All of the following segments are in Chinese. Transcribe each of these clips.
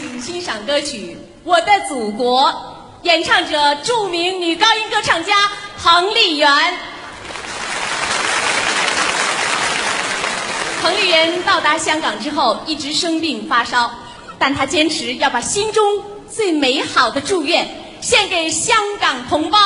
请欣赏歌曲《我的祖国》，演唱者著名女高音歌唱家彭丽媛。彭丽媛到达香港之后，一直生病发烧，但她坚持要把心中最美好的祝愿献给香港同胞。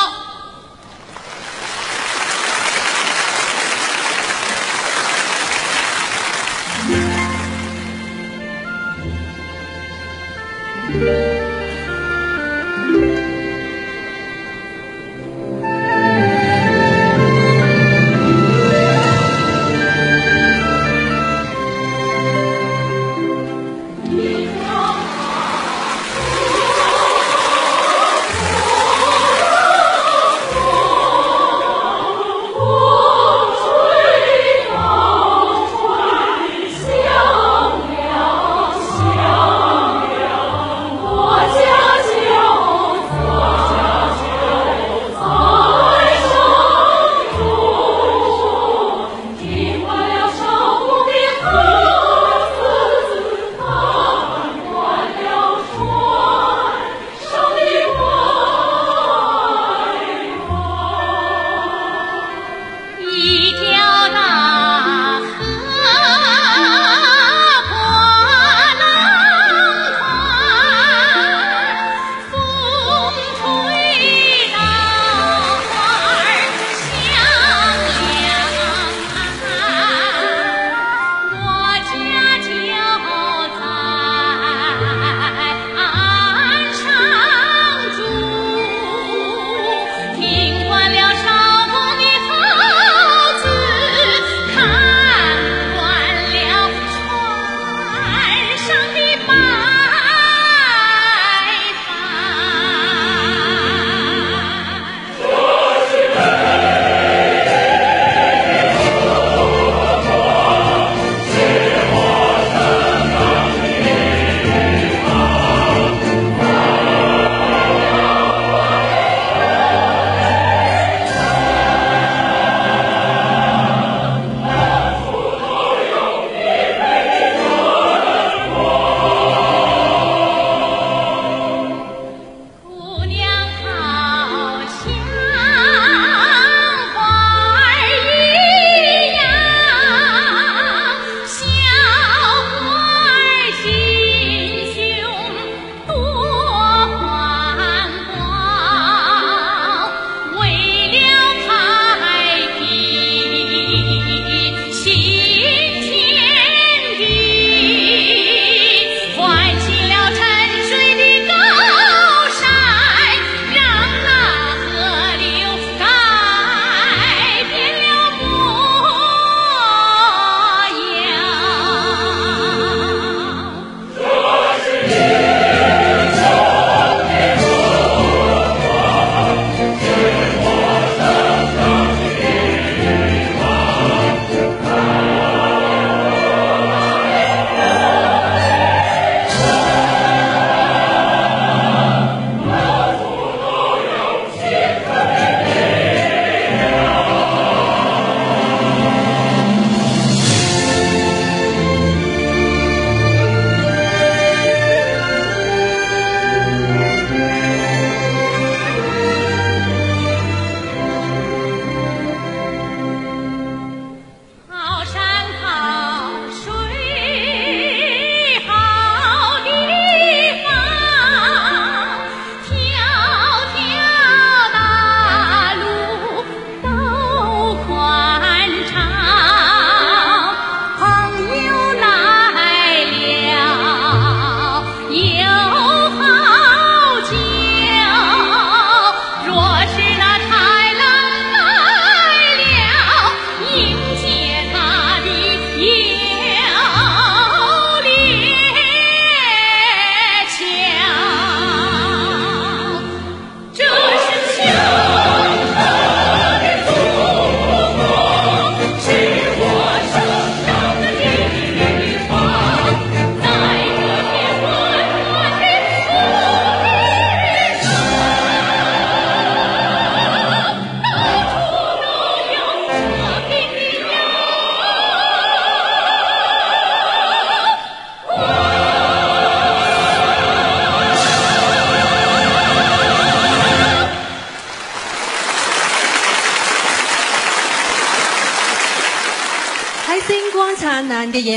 နာန္တယေ